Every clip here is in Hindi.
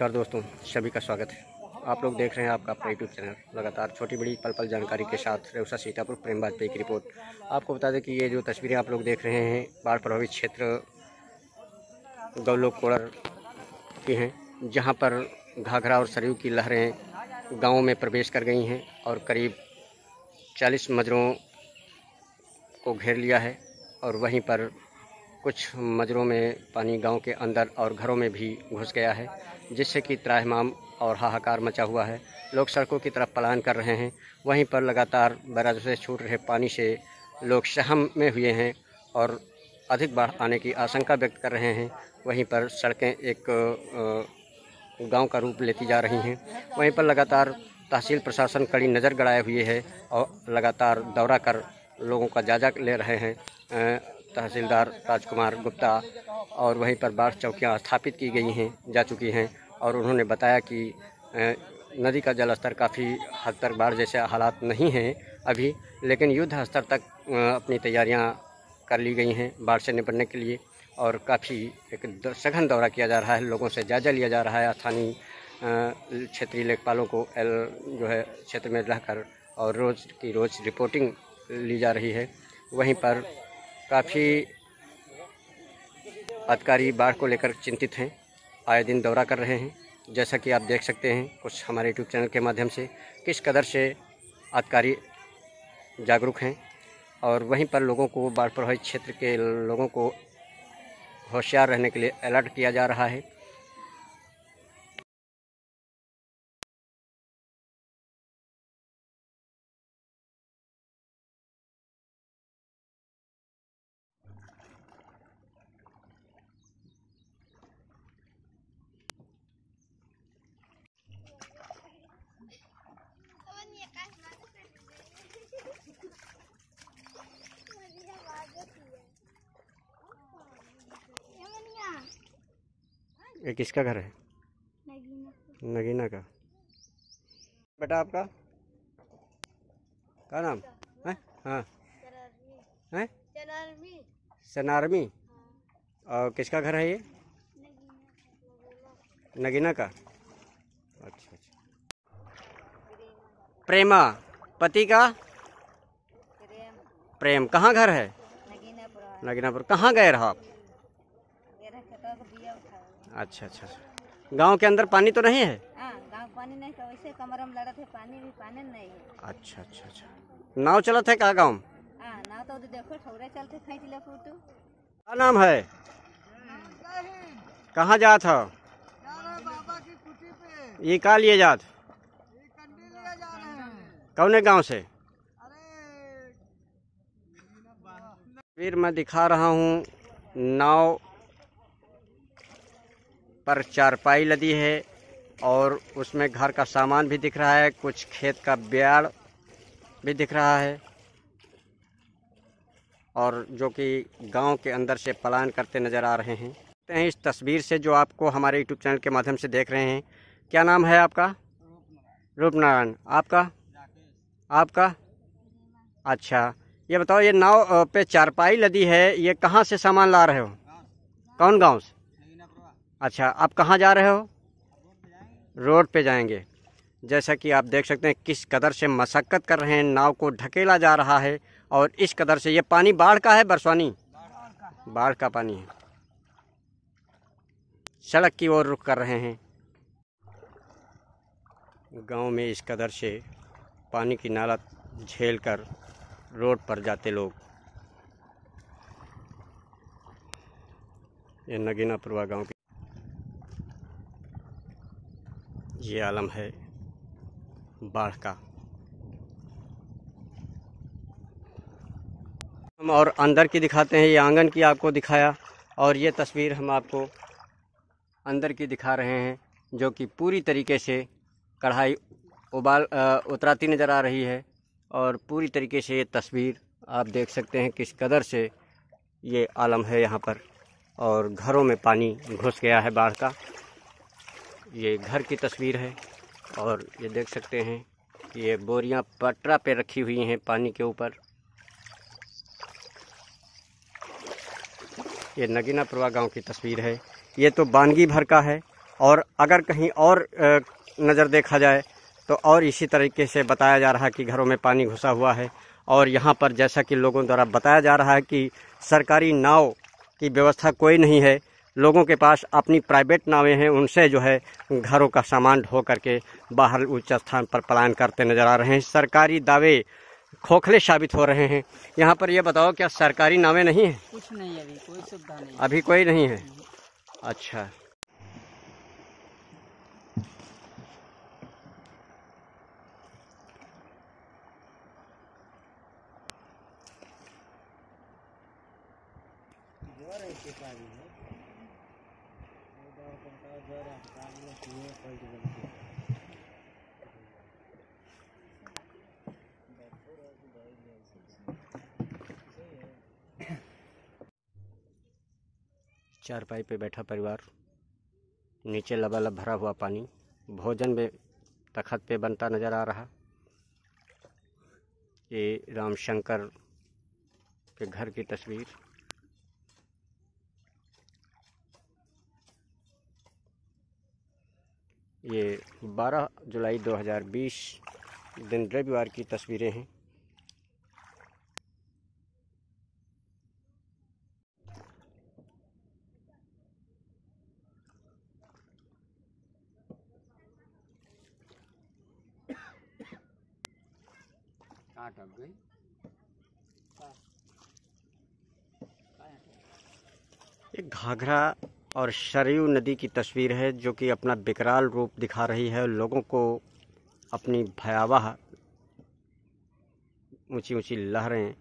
नमस्कार दोस्तों, सभी का स्वागत है। आप लोग देख रहे हैं आपका अपना यूट्यूब चैनल। लगातार छोटी बड़ी पल पल जानकारी के साथ रेवसा सीतापुर प्रेम वाजपेयी की रिपोर्ट। आपको बता दें कि ये जो तस्वीरें आप लोग देख रहे हैं, बाढ़ प्रभावित क्षेत्र गौलोक कोड़र की हैं, जहाँ पर घाघरा और सरयू की लहरें गाँव में प्रवेश कर गई हैं और करीब चालीस मजरों को घेर लिया है और वहीं पर कुछ मजरों में पानी गाँव के अंदर और घरों में भी घुस गया है। जिससे कि त्राहमाम और हाहाकार मचा हुआ है। लोग सड़कों की तरफ़ पलायन कर रहे हैं। वहीं पर लगातार बैराजों से छूट रहे पानी से लोग सहम में हुए हैं और अधिक बाढ़ आने की आशंका व्यक्त कर रहे हैं। वहीं पर सड़कें एक गाँव का रूप लेती जा रही हैं। वहीं पर लगातार तहसील प्रशासन कड़ी नज़र गड़ाए हुए है और लगातार दौरा कर लोगों का जायजा ले रहे हैं। तहसीलदार राजकुमार गुप्ता और वहीं पर बाढ़ चौकियाँ स्थापित की गई हैं, जा चुकी हैं और उन्होंने बताया कि नदी का जल स्तर काफ़ी हद तक बाढ़ जैसे हालात नहीं हैं अभी, लेकिन युद्ध स्तर तक अपनी तैयारियाँ कर ली गई हैं बाढ़ से निपटने के लिए और काफ़ी एक सघन दौरा किया जा रहा है, लोगों से जायजा लिया जा रहा है स्थानीय क्षेत्रीय लेखपालों को एल, जो है क्षेत्र में रहकर और रोज़ की रोज़ रिपोर्टिंग ली जा रही है। वहीं पर काफ़ी अधिकारी बाढ़ को लेकर चिंतित हैं, आए दिन दौरा कर रहे हैं। जैसा कि आप देख सकते हैं, कुछ हमारे यूट्यूब चैनल के माध्यम से किस कदर से अधिकारी जागरूक हैं और वहीं पर लोगों को बाढ़ प्रभावित क्षेत्र के लोगों को होशियार रहने के लिए अलर्ट किया जा रहा है। ये किसका घर है? नगीना नगीना का। बेटा आपका? क्या नाम? है? हाँ। है? सनारमी और किसका घर है ये? नगीना का। अच्छा अच्छा। प्रेमा पति का? प्रेम। कहाँ घर है? नगीनापुर। कहाँ गए रहो आप? अच्छा अच्छा अच्छा। गाँव के अंदर पानी तो नहीं है? हाँ, पानी नहीं तो वैसे कमर में लड़त है पानी भी पानी नहीं है। अच्छा अच्छा अच्छा। नाव चलत है का गाँव हाँ नाव तो देखो ठौरे चलते खींच ले फूटू। क्या नाम है? कहाँ जात हो? ये का लिए जात? कौन गाँव से? फिर मैं दिखा रहा हूँ नाव पर चारपाई लदी है और उसमें घर का सामान भी दिख रहा है, कुछ खेत का ब्याड़ भी दिख रहा है। और जो कि गाँव के अंदर से पलायन करते नज़र आ रहे हैं। इस तस्वीर से जो आपको हमारे यूट्यूब चैनल के माध्यम से देख रहे हैं। क्या नाम है आपका? रूपनारायण। आपका? आपका? अच्छा ये बताओ, ये नाव पे चारपाई लदी है, ये कहाँ से सामान ला रहे हो? कौन गाँव से? अच्छा आप कहाँ जा रहे हो? रोड पे जाएँगे। जैसा कि आप देख सकते हैं, किस कदर से मशक्क़त कर रहे हैं, नाव को ढकेला जा रहा है, और इस कदर से ये पानी बाढ़ का है, बरसानी? बाढ़ का पानी है। सड़क की ओर रुख कर रहे हैं। गाँव में इस कदर से पानी की नाला झेल कर रोड पर जाते लोग। ये नगीनापुरवा गाँव की ये आलम है बाढ़ का। हम और अंदर की दिखाते हैं, ये आँगन की आपको दिखाया और ये तस्वीर हम आपको अंदर की दिखा रहे हैं, जो कि पूरी तरीके से कढ़ाई उबाल उतराती नज़र आ रही है और पूरी तरीके से ये तस्वीर आप देख सकते हैं किस कदर से ये आलम है यहाँ पर और घरों में पानी घुस गया है बाढ़ का। ये घर की तस्वीर है और ये देख सकते हैं ये बोरियाँ पटरा पे रखी हुई हैं पानी के ऊपर। ये नगीना प्रवा गाँव की तस्वीर है। ये तो बानगी भर का है और अगर कहीं और नज़र देखा जाए तो और इसी तरीके से बताया जा रहा है कि घरों में पानी घुसा हुआ है और यहाँ पर जैसा कि लोगों द्वारा बताया जा रहा है कि सरकारी नाव की व्यवस्था कोई नहीं है। लोगों के पास अपनी प्राइवेट नावें हैं उनसे जो है घरों का सामान ढो करके बाहर उच्च स्थान पर पलायन करते नज़र आ रहे हैं। सरकारी दावे खोखले साबित हो रहे हैं। यहाँ पर ये बताओ क्या सरकारी नावें नहीं है? कुछ नहीं अभी कोई सुविधा नहीं अभी कोई नहीं है? अच्छा। चारपाई पे बैठा परिवार, नीचे लबालब भरा हुआ पानी, भोजन में तखत पे बनता नज़र आ रहा। ये रामशंकर के घर की तस्वीर। ये 12 जुलाई 2020 दिन रविवार की तस्वीरें हैं। गई। ये घाघरा और सरयू नदी की तस्वीर है, जो कि अपना विकराल रूप दिखा रही है। लोगों को अपनी भयावह ऊँची ऊँची लहरें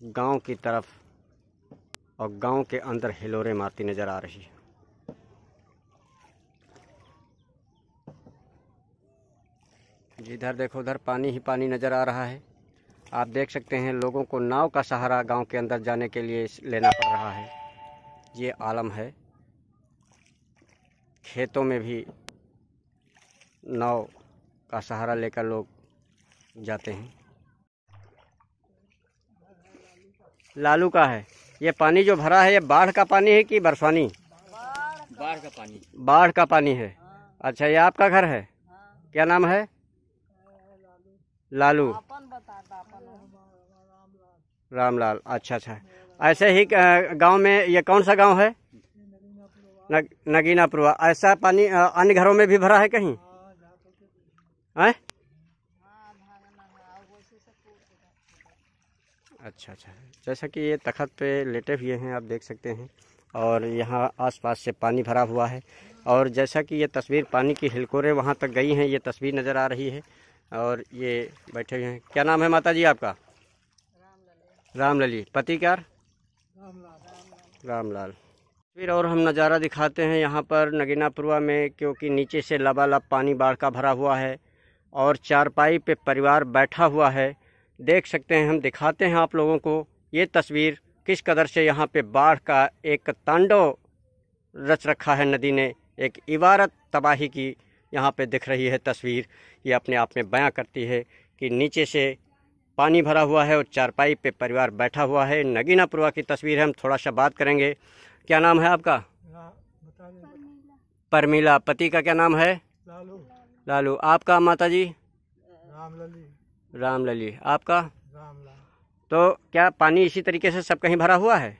गाँव की तरफ़ और गाँव के अंदर हिलोरे मारती नज़र आ रही है। जिधर देखो, उधर पानी ही पानी नज़र आ रहा है। आप देख सकते हैं, लोगों को नाव का सहारा गाँव के अंदर जाने के लिए लेना पड़ रहा है। ये आलम है। खेतों में भी नाव का सहारा लेकर लोग जाते हैं। लालू का है। ये पानी जो भरा है ये बाढ़ का पानी है कि बरसानी बाढ़ का पानी। बाढ़ का पानी है। अच्छा ये आपका घर है? क्या नाम है? लालू। रामलाल। अच्छा अच्छा। ऐसे ही गाँव में ये कौन सा गाँव है? नग, नगीनापुरवा ऐसा पानी अन्य घरों में भी भरा है कहीं? हैं? अच्छा अच्छा। जैसा कि ये तखत पे लेटे हुए हैं आप देख सकते हैं। और यहाँ आसपास से पानी भरा हुआ है। और जैसा कि ये तस्वीर पानी की हिलकोरे वहाँ तक गई हैं ये तस्वीर नज़र आ रही है। और ये बैठे हुए हैं। क्या नाम है माता जी आपका? रामलली। पति क्या? रामलाल। फिर और हम नज़ारा दिखाते हैं यहाँ पर नगीनापुरवा में, क्योंकि नीचे से लबालब पानी बाढ़ का भरा हुआ है और चारपाई पे परिवार बैठा हुआ है। देख सकते हैं, हम दिखाते हैं आप लोगों को ये तस्वीर किस कदर से यहाँ पे बाढ़ का एक तांडव रच रखा है नदी ने। एक इबारत तबाही की यहाँ पे दिख रही है तस्वीर। ये अपने आप में बयां करती है कि नीचे से पानी भरा हुआ है और चारपाई पे परिवार बैठा हुआ है। नगीनापुरवा की तस्वीर है, हम थोड़ा सा बात करेंगे। क्या नाम है आपका? परमीला। पति का क्या नाम है? लालू। लालू। आपका माता जी रामलली। रामलली। आपका? रामलाल तो क्या पानी इसी तरीके से सब कहीं भरा हुआ है?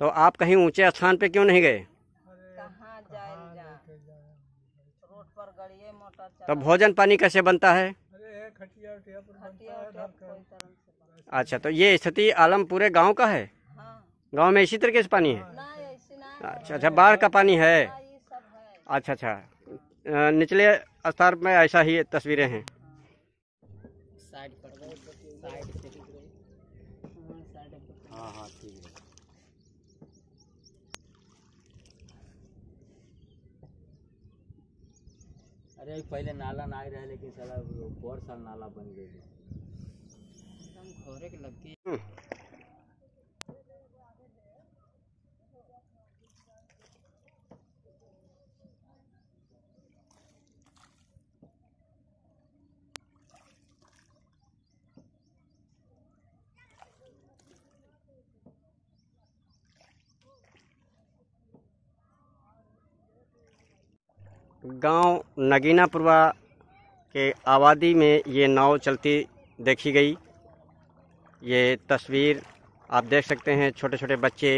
तो आप कहीं ऊँचे स्थान पे क्यों नहीं गए? कहाँ जाए जा? रोड पर गड़िए मोटर तो भोजन पानी कैसे बनता है। अच्छा तो ये स्थिति आलम पूरे गाँव का हाँ? गाँव में इसी तरीके से पानी है? अच्छा अच्छा बाढ़ का पानी है? ना ये सब है। अच्छा अच्छा। निचले स्तर में ऐसा ही तस्वीरें हैं। साइड पर गए साइड से दिख रही हाँ। हाँ हाँ ठीक है। अरे पहले नाला ना रहे लेकिन साला बहुत साल नाला बन गई गाँव नगीनापुरवा के आबादी में ये नाव चलती देखी गई। ये तस्वीर आप देख सकते हैं छोटे छोटे बच्चे।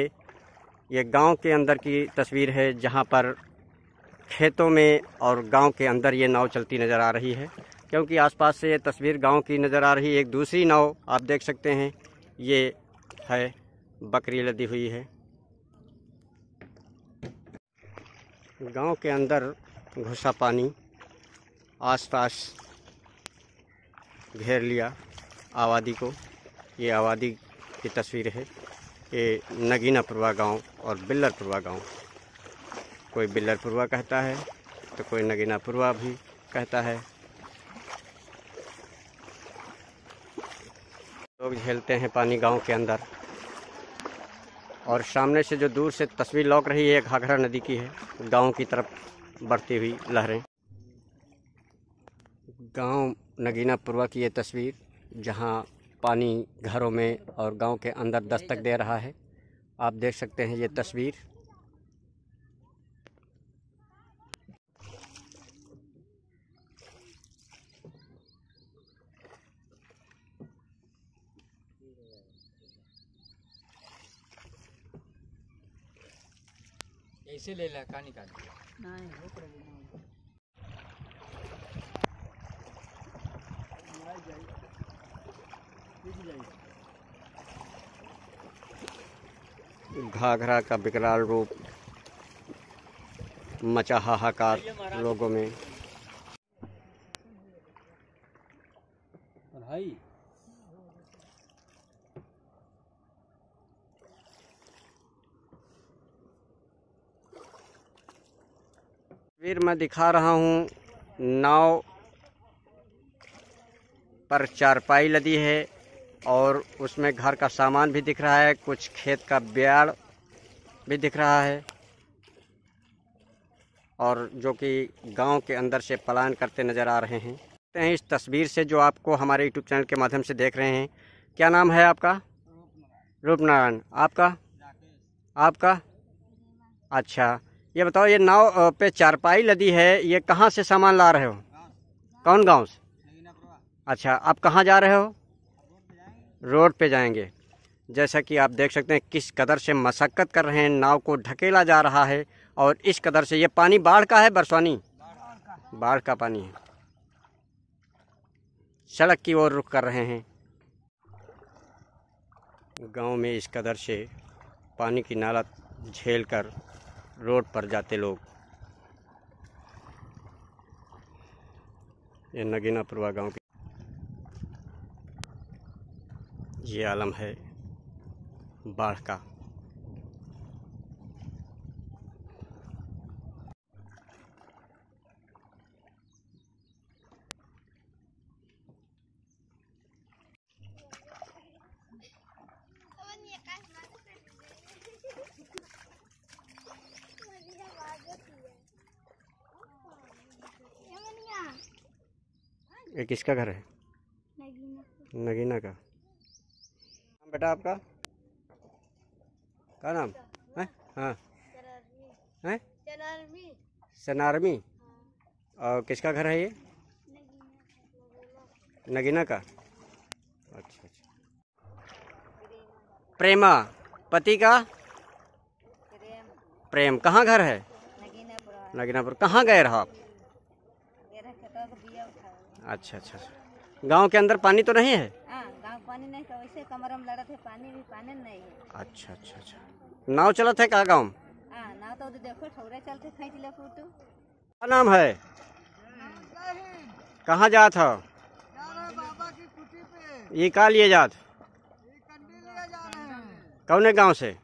ये गाँव के अंदर की तस्वीर है, जहाँ पर खेतों में और गाँव के अंदर ये नाव चलती नज़र आ रही है। क्योंकि आसपास से ये तस्वीर गाँव की नज़र आ रही है, एक दूसरी नाव आप देख सकते हैं। ये है, बकरी लदी हुई है। गाँव के अंदर घुसा पानी, आसपास घेर लिया आबादी को। ये आबादी की तस्वीर है। ये नगीनापुरवा गाँव और बिल्लरपुरवा गाँव। कोई बिल्लरपुरवा कहता है तो कोई नगीनापुरवा भी कहता है। लोग झेलते हैं पानी गाँव के अंदर। और सामने से जो दूर से तस्वीर लौक रही है घाघरा नदी की है। गाँव की तरफ़ बढ़ती हुई लहरें। गाँव नगीनापुरवा की ये तस्वीर जहाँ पानी घरों में और गाँव के अंदर दस्तक दे रहा है आप देख सकते हैं ये तस्वीर। ऐसे ले ला का निकाल नहीं भूख लगी नहीं घाघरा का विकराल रूप मचा हाहाकार लोगों में। और तस्वीर मैं दिखा रहा हूँ नाव पर चारपाई लदी है और उसमें घर का सामान भी दिख रहा है कुछ खेत का ब्याड़ भी दिख रहा है और जो कि गाँव के अंदर से पलायन करते नज़र आ रहे हैं। हैं इस तस्वीर से जो आपको हमारे यूट्यूब चैनल के माध्यम से देख रहे हैं। क्या नाम है आपका? रूपनारायण। आपका? आपका? अच्छा। ये बताओ, ये नाव पे चारपाई लदी है, ये कहाँ से सामान ला रहे हो? कौन गाँव से? अच्छा आप कहाँ जा रहे हो? रोड पे जाएँगे। जैसा कि आप देख सकते हैं, किस कदर से मशक्क़त कर रहे हैं, नाव को ढकेला जा रहा है, और इस कदर से ये पानी बाढ़ का है, बरसानी? बाढ़ का पानी है। सड़क की ओर रुख कर रहे हैं। गाँव में इस कदर से पानी की नाला झेल कर रोड पर जाते लोग। ये नगीनापुरवा गाँव की ये आलम है बाढ़ का ये किसका घर है? नगीना का। नाम बेटा आपका? क्या नाम? है? हाँ। है? सनारमी। और किसका घर है ये? नगीना का। अच्छा अच्छा। प्रेमा। पति का? प्रेम। प्रेम। कहाँ घर है? नगीनापुरा। नगीनापुर। कहाँ गए रहो आप ये रखे तो बिया उठावे अच्छा अच्छा अच्छा। गाँव के अंदर पानी तो नहीं है? हाँ गाँव पानी नहीं तो वैसे कमर में लड़त है पानी भी पानी नहीं है। अच्छा अच्छा अच्छा। नाव चलत है कहाँ गाँव? हाँ ना तो देखो ठौरे चलते खींच ले फूटू। क्या नाम है? कहाँ जात हो? बाबा की कुटी पे ये का लिए जात जा हैं। कौने गाँव से?